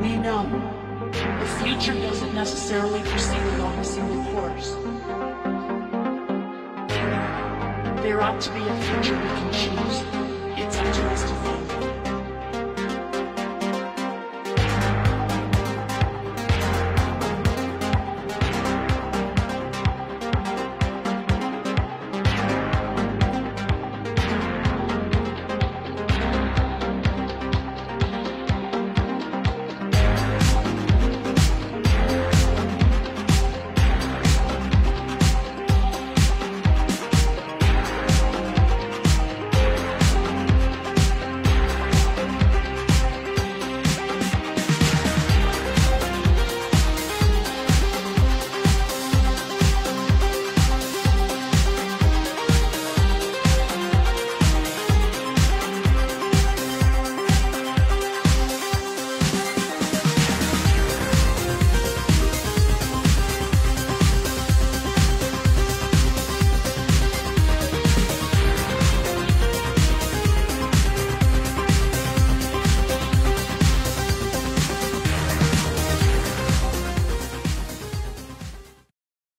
We know the future doesn't necessarily proceed along a single course. There ought to be a future we can choose. It's up to us to find.